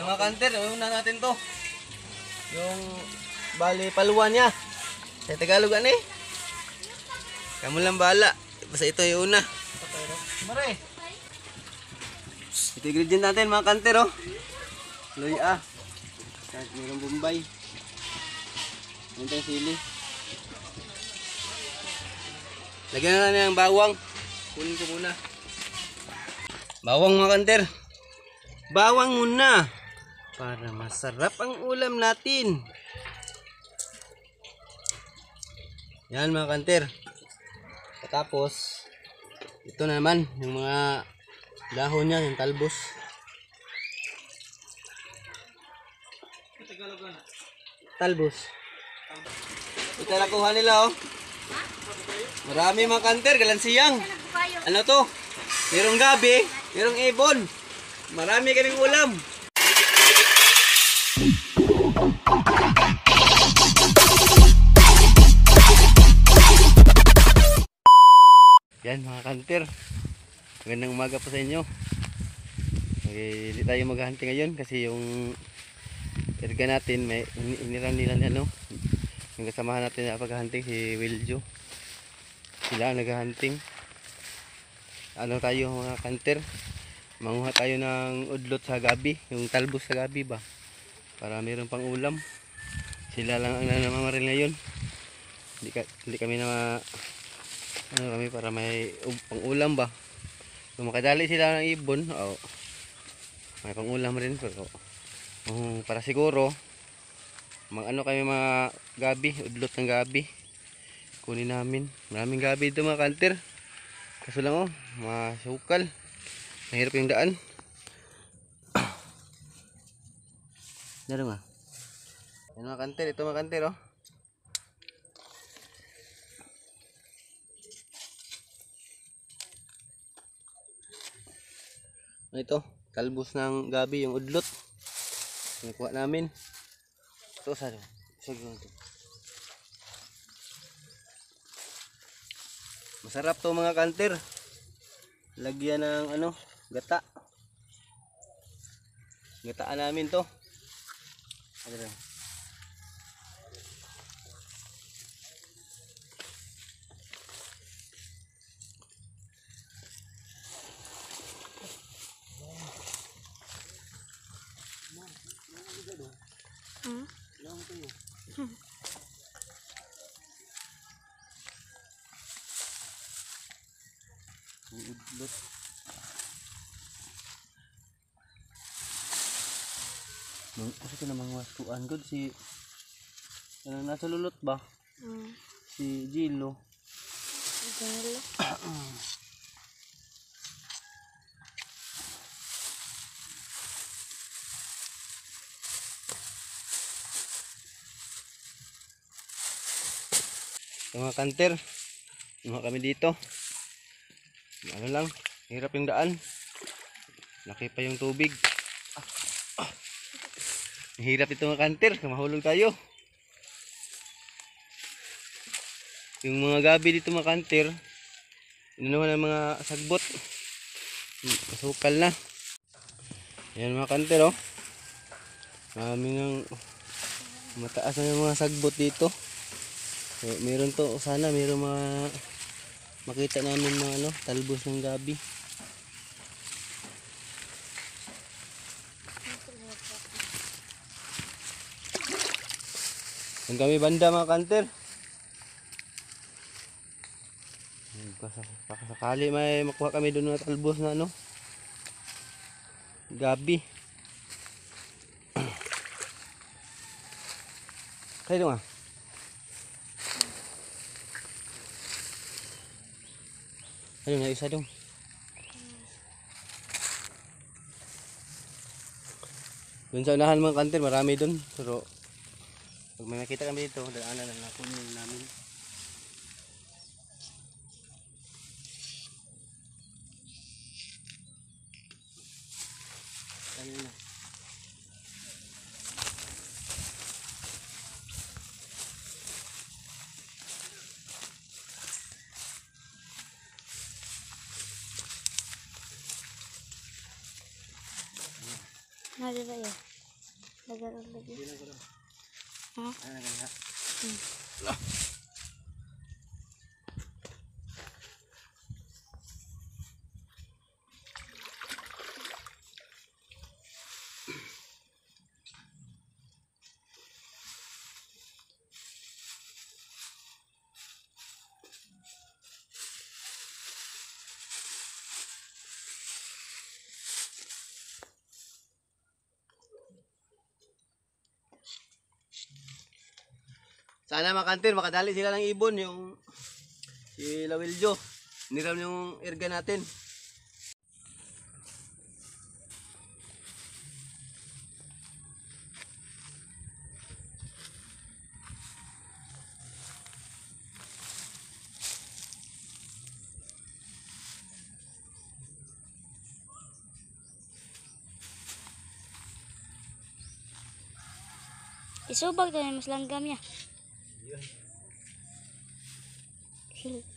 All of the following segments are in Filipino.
Ito mga kanter, una natin to. Yung bali paluan niya. Sa Tagalog ano eh? Lang bahala. Basta ito yung una. Mare. Ito ingredient natin mga kanter oh. Luya. Kahit mayroong. Ito yung sili. Lagyan na natin ng bawang. Kunin ko muna. Bawang mga kanter. Bawang muna. Para masarap ang ulam natin. Yan mga kanter. Tapos, ito naman, yung mga dahon niya, yung talbos. Talbos. Ito nakuha nila oh. Marami mga kanter, galansiyang. Ano to? Merong gabi, merong ibon. Marami kaming ulam. Kanter. Magandang umaga po sa inyo. Okay, hindi tayo maghahunting ngayon kasi yung erga natin may ini- iniram nila ni ano yung kasamahan natin na paghahunting si Wiljo. Sila ang naghahunting. Ano tayo mga kanter? Manguha tayo ng udlot sa gabi, yung talbos sa gabi ba? Para mayroon pang ulam. Sila lang ang nanamamaril ngayon. Hindi, ka, hindi kami na ano kami para may pang-ulam ba. Kung makadali sila ng ibon, oh, may pang-ulam rin pero um, para siguro mag ano kami mga gabi, udlot ng gabi. Kunin namin. Maraming gabi dito mga kanter. Kaso lang oh, masukal. Mahirap yung daan. Dalo nga. Yan mga kanter, ito mga kanter oh. Ito? Talbos ng gabi yung udlot. Nakuha namin. Ito sa ito. Masarap to mga kanter. Lagyan ng ano, gata. Gataan namin to. Ano lang. Yung udlot. Nung kasi wasuan good si ano nasa lulot ba? Hmm. Si Jilo. Yung mga kanter. Mga kami dito. Ano lang, hirap yung daan. Laki pa yung tubig. Hirap ito mga kanter, mahulog tayo. Yung mga gabi dito mga kanter, ng mga sagbot. Hmm, Masukal na. Yan mga kanter oh. Marami ng mataas na mga sagbot dito. So, meron to, sana meron mga makita namin mga ano, talbos ng gabi. Yan kami banda mga kanter. Baka sakali may makuha kami doon ng talbos na ano. Gabi. Kayo nga. Ano na isa dong? Doon sa unahan mga kanter, marami doon. Pero pag may makita kami dito, daanan na lang kunin namin. Ayun na. Nari ba yun? Lagar ang lagi. Bilang ko daw. Ha? Ano na ganyan? Hmm. Sana mga kantir, makadali sila ng ibon yung si Lawiljo. Niram yung irga natin. Isubag to mas langgam ya. Hey.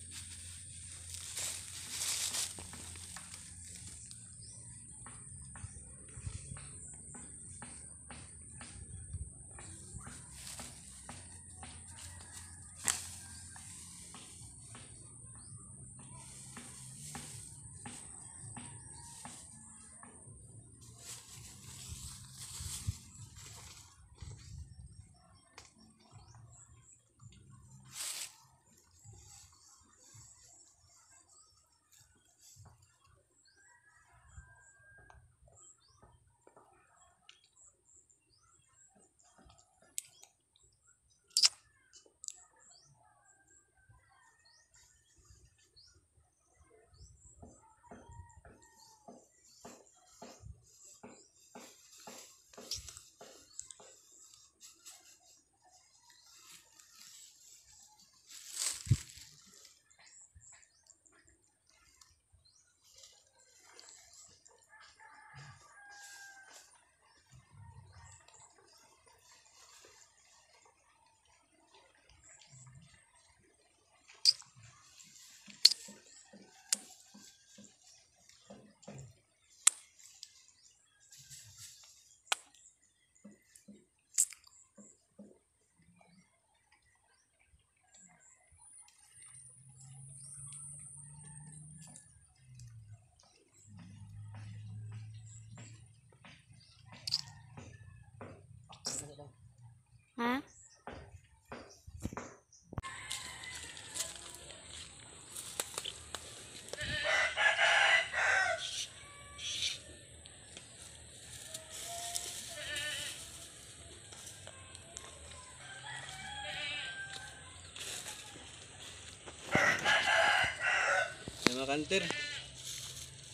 Kantir.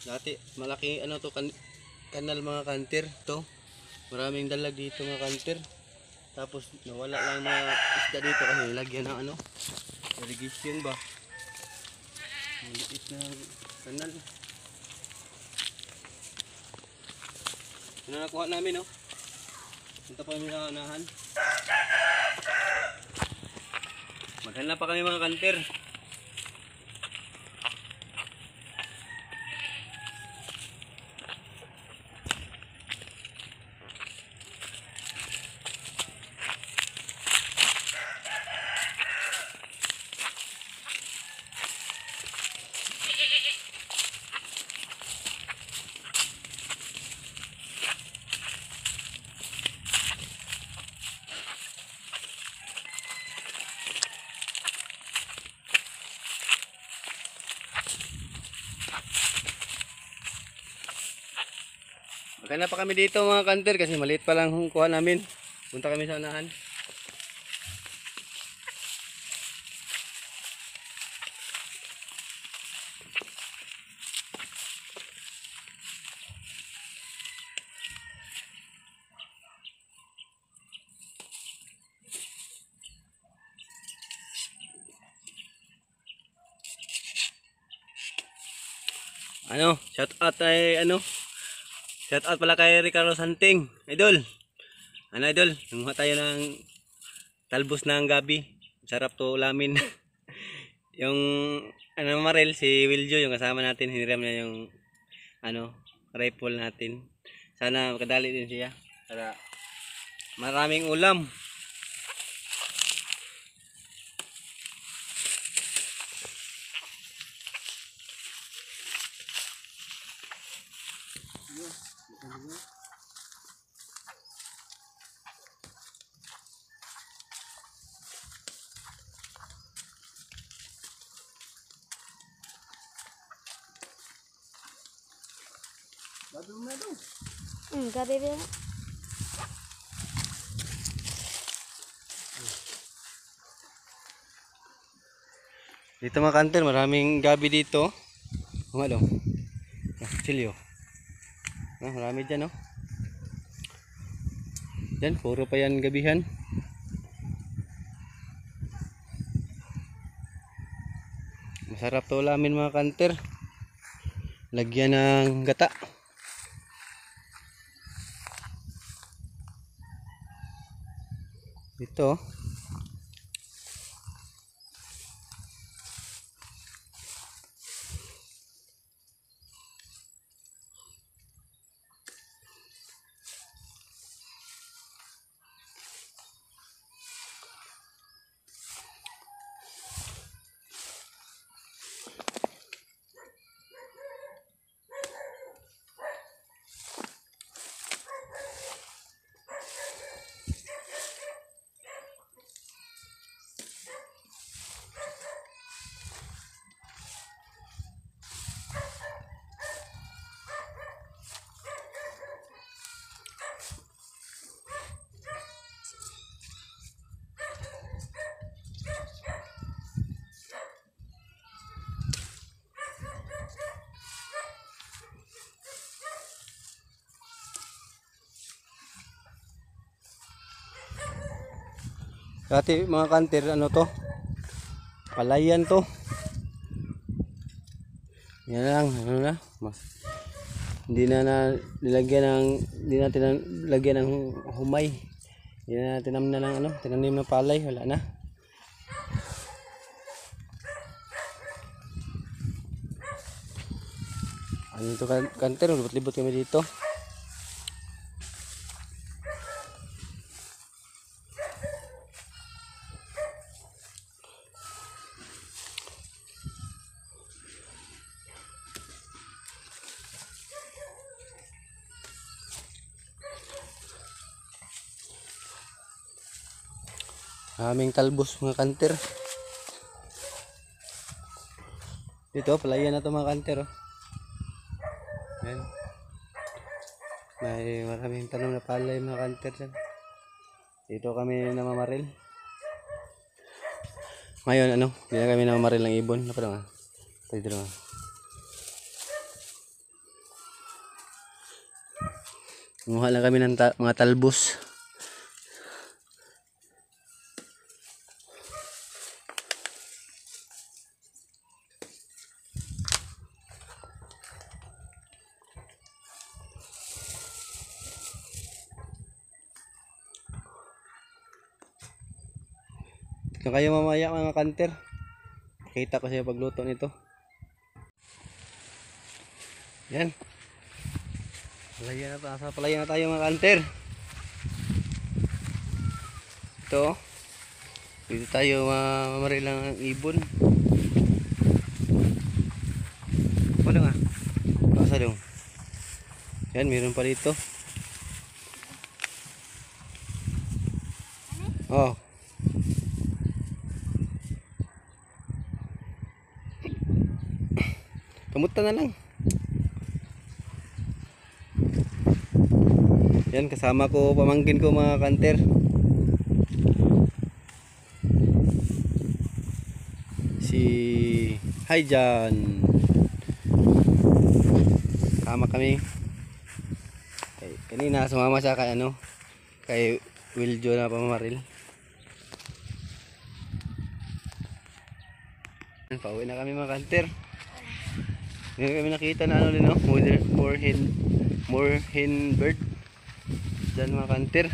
Dati, malaki ano to, kan kanal mga kantir. To. Maraming dalag dito mga kantir. Tapos nawala lang mga isda dito kasi nilagyan ng ano, irrigation ba. Maliit na kanal. Ano nakuha namin, no? Punta pa kami sa unahan. Maghanap pa kami mga kantir. Maghanap pa kami dito mga kanter kasi maliit pa lang ang kuha namin. Punta kami sa unahan. Ano, shout out ay ano, Shout out pala kay Ricardo Santing. Idol. Ano idol? Nanguha tayo ng talbos ng gabi. Sarap to ulamin. yung ano Marel, si Wiljo, yung kasama natin, hiniram niya yung ano, rifle natin. Sana makadali din siya. Para Maraming ulam. Hmm, gabi ba? Dito mga kanter, maraming gabi dito. Kung ano? Silyo. Ah, marami dyan, no? Yan, puro pa yan gabihan. Masarap to ulamin mga kanter. Lagyan ng gata. Ito. Dati mga kanter, ano to? Palayan to. Yan lang, ano na? Mas, hindi na, na nilagyan ng, hindi natin na lagyan ng humay. Hindi na tinam na ng ano, tinanim na palay, wala na. Ano kan- kanter, libot-libot kami dito. Aming talbos mga kanter. Dito, palayan na to mga kanter. Oh. Yan. May maraming tanong na palay mga kanter dyan. Dito kami namamaril. Ngayon, ano, hindi na kami namamaril ng ibon. Ano pa nga? Dito na. Kumuha lang kami ng ta- mga talbos. Kung kayo mamaya mga kanter, kita ko siya pagluto nito. Yan. Palaya na tayo. Sa palaya na tayo mga kanter. Ito. Dito tayo mamamaril lang ng ibon. Wala nga. Pasa dong. Yan, meron pa dito. Oh. Kamuta na lang. Yan, kasama ko pamangkin ko mga kanter. Si Haijan. Kasama kami. Kay, kanina sumama siya kay ano, kay Wiljo na pamamaril. Pauwi na kami mga kanter. Ngayon kami nakita na ano din no, more, hen, more hen bird. Diyan mga kanter.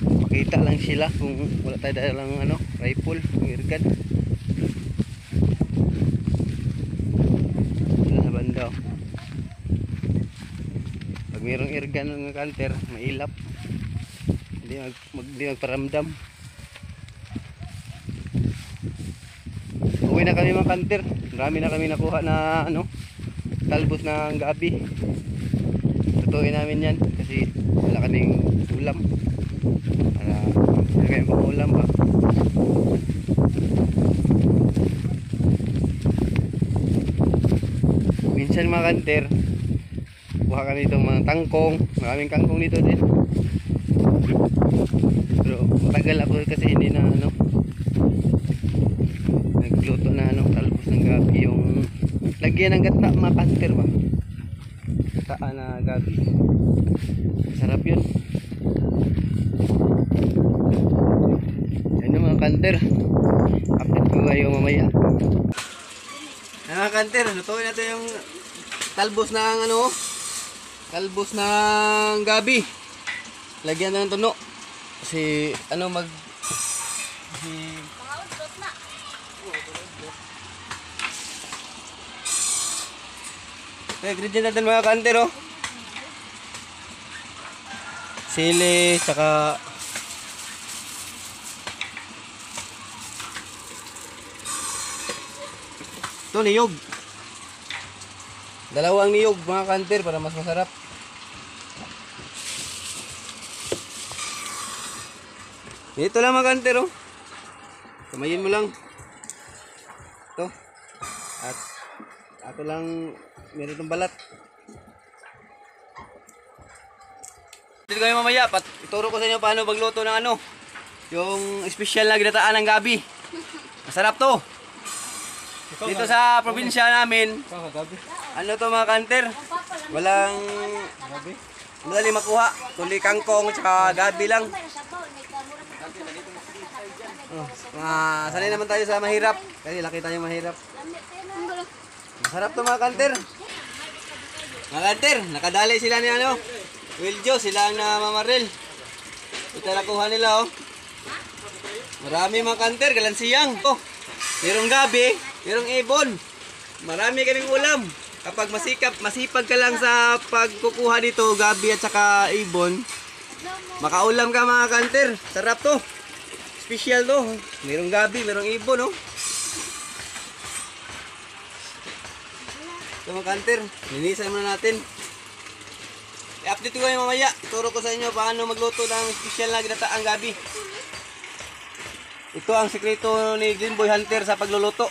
Makita lang sila kung wala tayo dalang ano, rifle, kung irgan. Dito sa banda. oh. Pag mayroong irgan ng kanter, mailap. Hindi mag, mag hindi magparamdam. Na kami mga kanter. Marami na kami nakuha na ano, talbos ng gabi. Tutuin namin yan kasi wala kaming ulam. Para wala kayong ulam ba. Minsan mga kanter, kuha kami itong mga tangkong. Maraming kangkong dito din. Pero matagal ako kasi hindi na ano nagluto na ano talbos ng gabi yung lagyan ng gata mga kanter ba? Gata na gabi. Sarap yun. Yan yung mga kanter update ko kayo mamaya. Yan mga kanter lutuin natin yung talbos ng ano talbos ng gabi. Lagyan na ng tuno. Kasi ano mag kasi Mga udot na. Ito, ingredient natin mga kanter, oh. Sili, tsaka... Ito, niyog. Dalawang niyog, mga kanter, para mas masarap. Dito lang mga kanter, oh. Kamayin mo lang. Ito. At ato lang meron itong balat. Dito kayo mamaya, pat ituro ko sa inyo paano magluto ng ano, yung special na ginataan ng gabi. Masarap to. Dito sa probinsya namin, ano to mga kanter? Walang madali makuha. Kundi kangkong at gabi lang. Oh, mga sanay naman tayo sa mahirap. Kasi laki tayo mahirap. Masarap to mga kanter. Mga nakadali sila ni ano. Wiljo, sila ang namamaril. Ito nakuha nila oh. Marami mga kanter, galansiyang. Oh, merong gabi, merong ibon. Marami kaming ulam. Kapag masikap, masipag ka lang sa pagkukuha dito, gabi at saka ibon, makaulam ka mga kanter. Sarap to. Special to. Merong gabi, merong ibon oh. Ito mga kanter, linisan muna natin. I-update ko kayo mamaya. Turo ko sa inyo paano magluto ng special na ginataang gabi. Ito ang sekreto ni Green Boy Hunter sa pagluluto.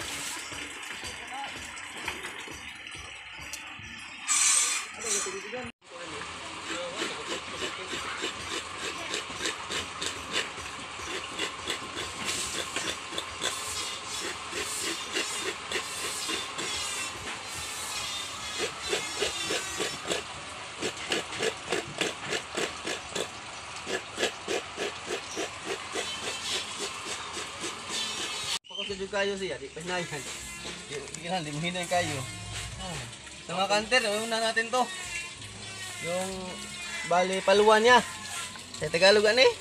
Pakusod yung kayo siya, di pa hinayan. Di, di, di mo hinayan kayo. Sa mga kanter, una natin to. Yung bali paluan niya. Sa Tagalog ano eh.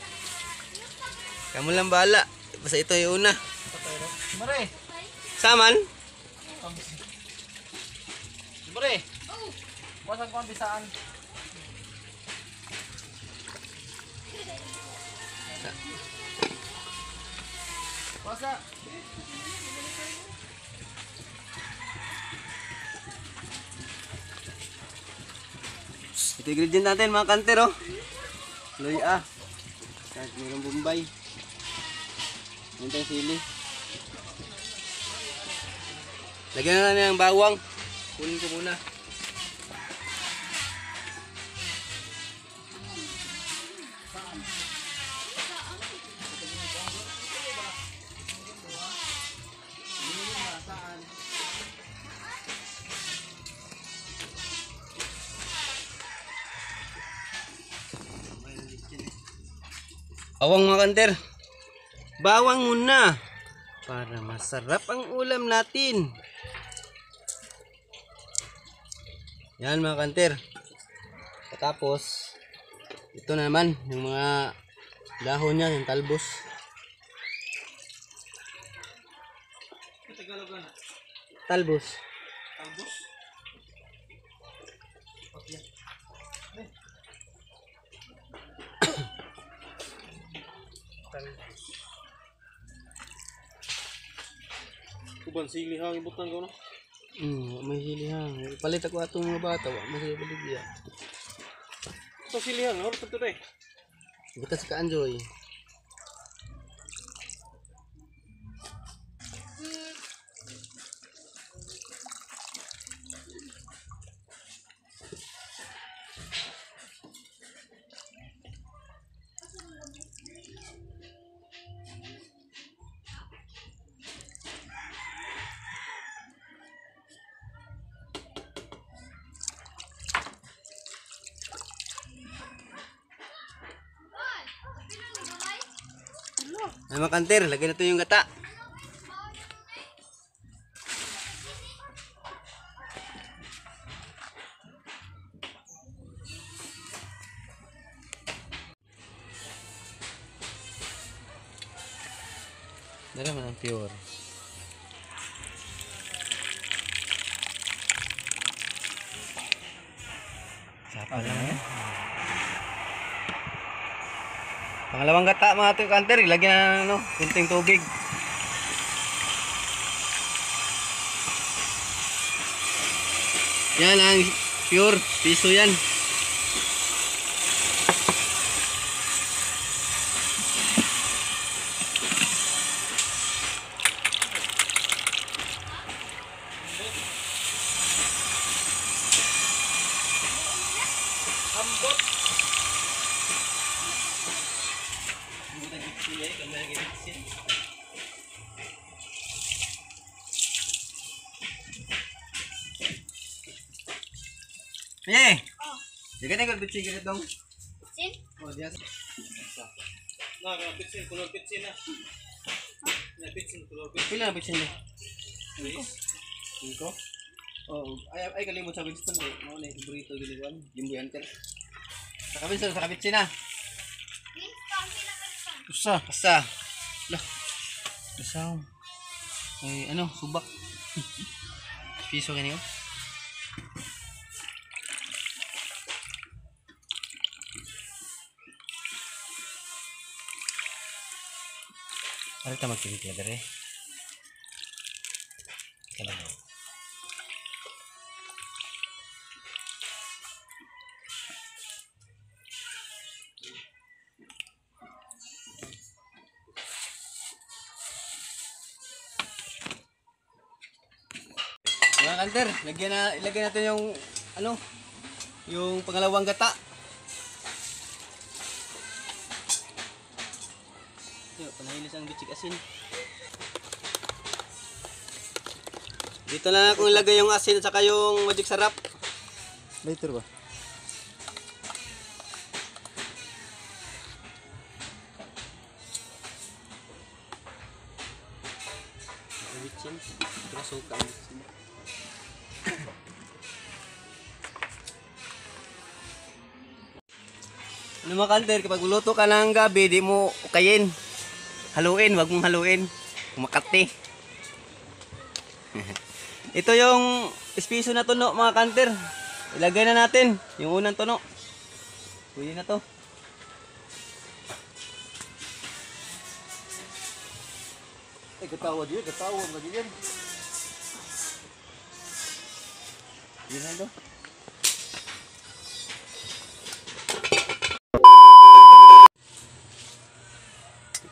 Kamu lang bahala. Basta ito yung una. Mare, Saman? mare. Wasan ko ang bisaan. Wasa. Ito ingredient natin mga kanter oh. Luya. Kahit mayroong bombay. Yan tayong sili. Lagyan na natin ng bawang. Kunin ko muna. Bawang mga kanter. Bawang muna. Para masarap ang ulam natin. Yan mga kanter. Tapos, ito na naman, yung mga dahon niya, yung talbos. Talbos. Kuban sili hang ibutan ko no. Hmm, may hilihang. Palit ako atong mga bata, wa mo sila baligya. Sa sili hang, ano to dai? Butas ka Anjoy. Kanter, lagyan natin yung gata. Dala man ang pure. Sapa lang yan. Pangalawang gata mga ito kanter, ilagyan na ng ano, kunting tubig. Yan ang pure, piso yan. Eh! Jaga na kag bitsi ka dong. Sin? Oh, diyan. Na, kana pitsin, kulor pitsin na. Na pitsin, kulor pitsin. Pila na bitsi niya? Cinco? Oh, ay ay kalimot sa Winston eh. Mao na yung burrito giniwan, Jimbo Hunter. Sa Winston, sa bitsi na. Usa, usa. Lah. Usaw. Ay ano, subak. Piso kani ta magtimpla dere? Kailangan. Mga kanter, lagyan na ilagay natin yung ano, yung pangalawang gata. Panahilis ang bitchig asin. Dito na akong ilagay yung asin at saka yung magic sarap. Later ba? Bitchin. Ito na suka ang bitchin. Ano kapag luto ka ng gabi, di mo ukayin. Haluin, wag mong haluin. Kumakati. Ito yung espiso na tuno mga kanter. Ilagay na natin yung unang tuno. Pwede na to. Eh, katawa diyan, katawa diyan. Yun na to.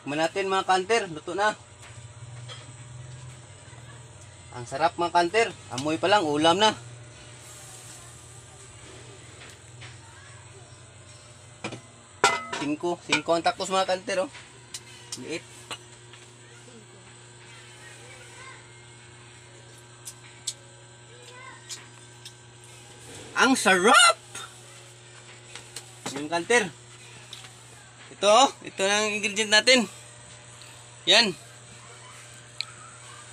Tikman natin mga kanter, luto na. Ang sarap mga kanter, amoy pa lang, ulam na. Singko, singko ang takos mga kanter oh. Liit. Ang sarap! Yung kanter. Ito ito na ang ingredient natin. Yan.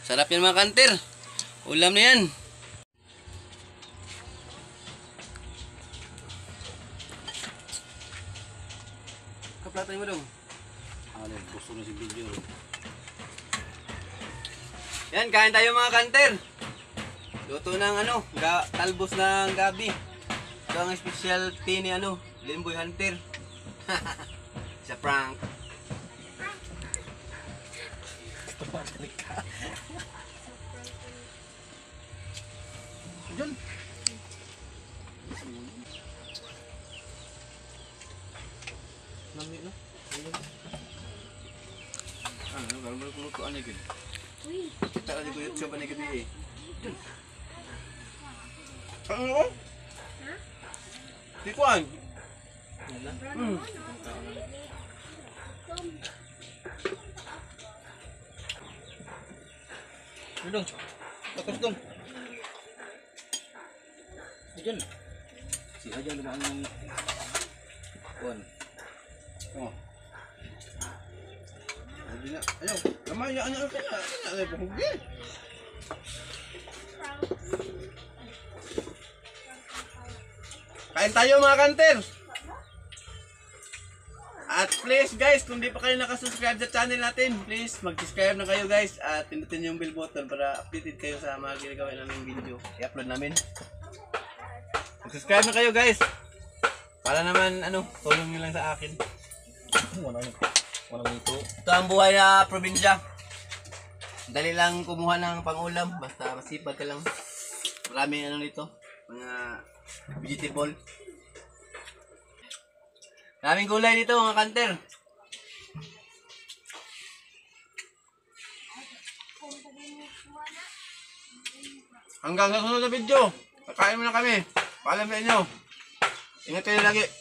Sarap yan mga kanter. Ulam na yan. Kaplatay mo dong. Ano, gusto na si video. Yan, kain tayo mga kanter. Luto ng ano, ga, talbos ng gabi. Ito ang specialty ni ano, Limboy Hunter. Sa prank. Diyan. Nami no? Ah, ano kalau mau keluar aneh gitu. Kita lagi gue coba nih gede. Ano? Di kuan. Hmm. Dong. Fokus dong. Diyan. Si aja lumaan ng kuan. Oh. Hindi na. Ayaw. Lamay yan. Ano ka na? Ano na? Buhugi. Kain tayo mga kanter. Please guys, kung di pa kayo nakasubscribe sa channel natin, please mag-subscribe na kayo guys at pindutin yung bell button para updated kayo sa mga ginagawa namin video. I-upload namin. Mag-subscribe na kayo guys. Para naman ano, tulong nyo lang sa akin. Wala Walang ito. Ito ang buhay na probinsya. Dali lang kumuha ng pangulam. Basta masipag ka lang. Maraming ano nito. Mga vegetable. Maraming gulay dito mga kanter. Hanggang sa sunod na video. Kakain muna kami. Paalam sa inyo. Ingat kayo lagi.